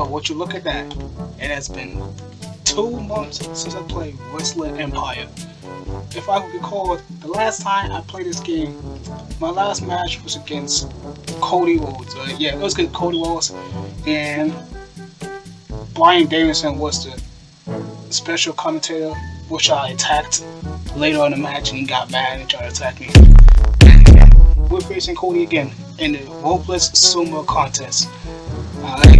Oh, would you look at that? It has been two months since I played Wrestling Empire. If I recall, the last time I played this game, my last match was against Cody Rhodes. Uh, yeah, it was against Cody Rhodes, and Bryan Danielson was the special commentator, which I attacked later in the match, and he got mad and tried to attack me. We're facing Cody again in the Ropeless Sumo contest. Alright,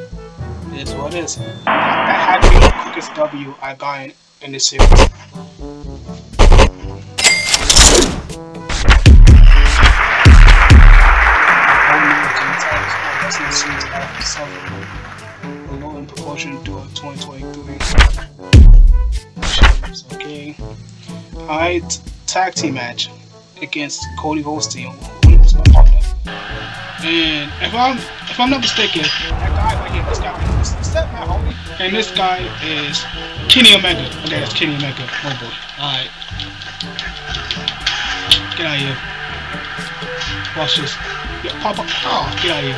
is what is. That had the quickest W I got in, in this series. In proportion to 2023. Okay. Alright, tag team match against Cody Goldstein, And if I'm if I'm not mistaken, that guy right here, this guy right here, is, that Matt Hardy? And this guy is Kenny Omega. Okay, that's Kenny Omega. Oh boy. Alright. Get out of here. Watch this. Yeah, pop up. Oh, get out of here.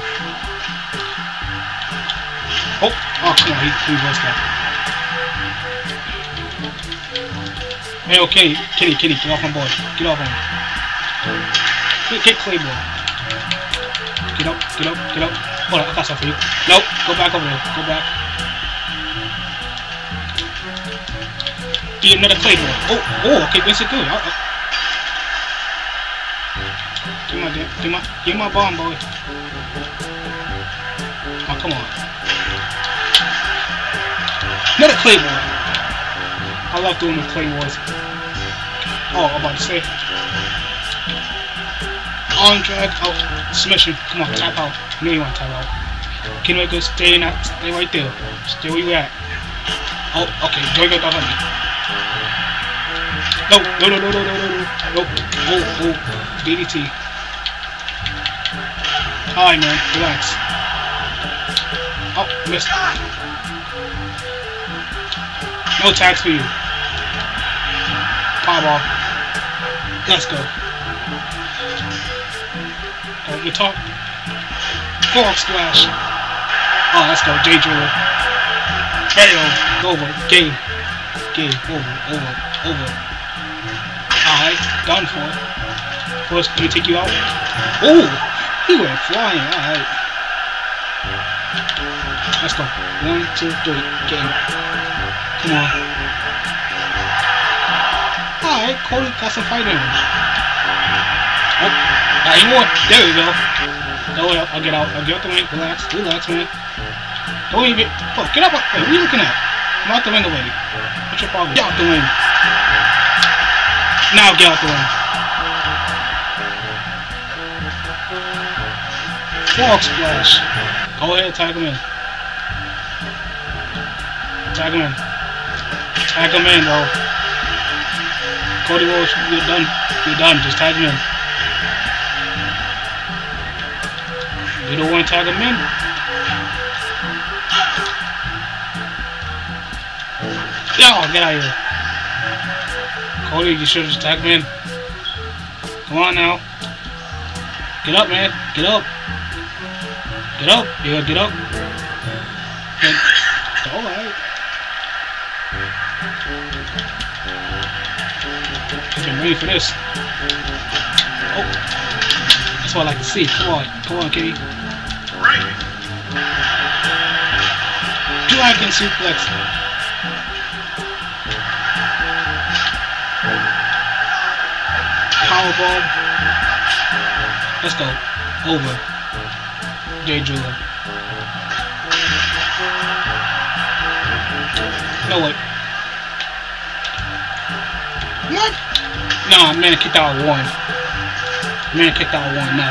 Oh, oh come on, he, he was that. Hey, okay, Kenny, Kenny, get off my boy. Get off him. Get, get Claymore. Get up, get up, get up. Hold on, I got something for you. Nope, go back over there. Go back. Get another Claymore. Oh, oh, okay, what's it good? I, I... Give my, give my, give my bomb, boy. Oh, come on. Another Claymore. I love doing the Claymores. Oh, I'm about to say. On drag, oh, submission. Come on, tap out. No, you want to tap out. Can we go stay in that, stay right there. Stay where you at. Oh, okay, join your dog on me. No, no, no, no, no, no, no, no. Oh, oh, DDT. Alright, man, relax. Oh, missed. No tags for you. Powerball. Let's go. Uh, oh, you talk. Frog splash. Oh, let's go. J Driller. KO. Over. Game. Game. Over. Over. Over. Alright. Done for. First, let me take you out. Oh! He went flying. Alright. Let's go. One, two, three. Game. Come on. Alright, Cody got some fight. Oh, alright, you want? There we go. Oh, no, I'll, I'll get out. I'll get out the ring. Relax. Relax, man. Don't even. Oh, get up. Hey, what are you looking at? I'm out the ring already. What's your problem? Get out the ring. Now get out the ring. Frog splash. Go ahead, tag him in. Tag him in. Tag him in, bro. Cody Rhodes, you're done. You're done. Just tag him in. You don't want to tag him in? Yo, get out of here. Cody, you should just tag him in. Come on now. Get up, man. Get up. Get up. You gotta get up. Get... Alright. Been ready for this. Oh. That's what I like to see. Come on. Come on, Kitty. Dragon suplex. Powerbomb. Let's go. Over. J Driller. No way. What? No, man kicked out one. Man kicked out one. No.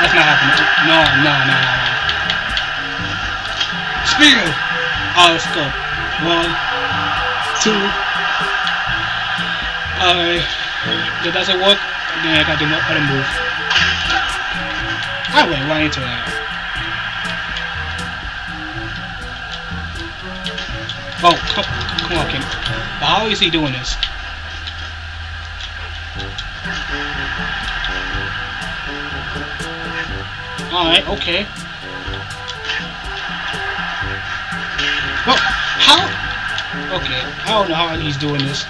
That's not happening. No, no, no, no, spear. Alright, let's. One, two. Äh, Alright. If that doesn't work, then I gotta do my other move. I went right into that. Oh, come, come on, King. How is he doing this? Alright, okay. Okay, I don't know how he's doing this.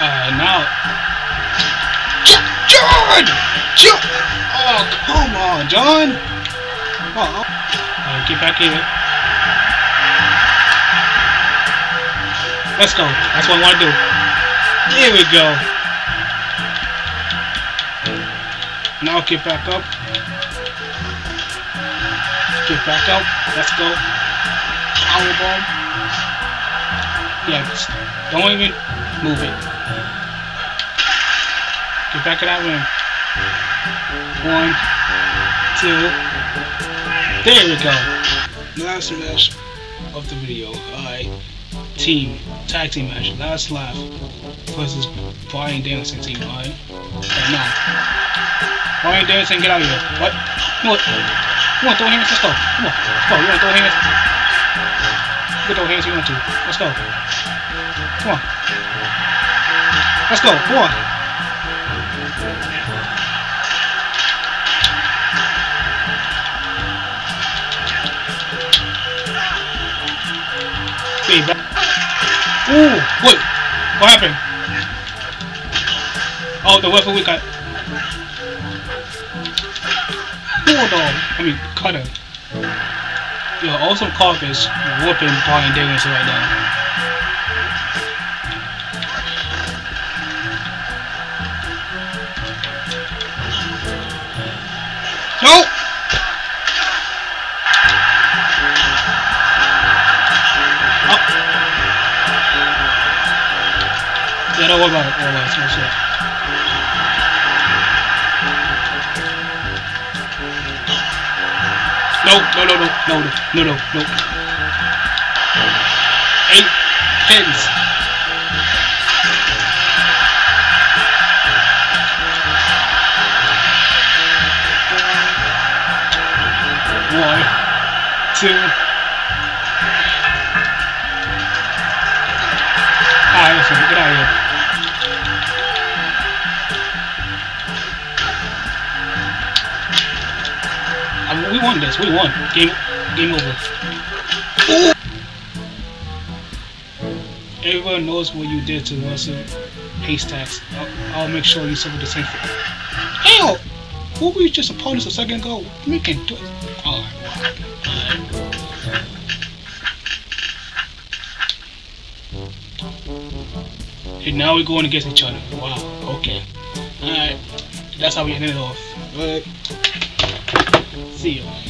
Alright, now. John! John! Oh, come on, John! Oh, uh, Alright, get back here. Let's go. That's what I want to do. There we go. Now get back up. Get back up. Let's go. Powerbomb. Yeah, don't even move it. Get back of that ring. One, two. There we go. Last match of the video. Alright. Team. Tag team match. Last laugh versus Bryan Danielson team. Alright. Right now. Bryan Danielson, get out of here. What? Want, you want to throw hands? Let's go. Come on. Come on. You want to throw hands? You can throw hands you want to. Let's go. Come on. Let's go. Come on. Back. Ooh, wait. What happened? Oh, the weapon we got. Bulldog. I mean, cutter. Yo, awesome carcass whooping Bryan Danielson right now. Don't about it. No. No, no, no, no, no, no, no, no. Eight pins. One, two. Listen, get out of here. I mean, we won this. We won. Game, game over. Ooh. Everyone knows what you did to Russell Haystacks. I'll, I'll make sure you suffer the same fate. Hell! Who were you just opponents a second ago? We can do it. Alright. Alright. And now we're going against each other. Wow, okay. Alright. That's how we ended it off. Alright. SEALs.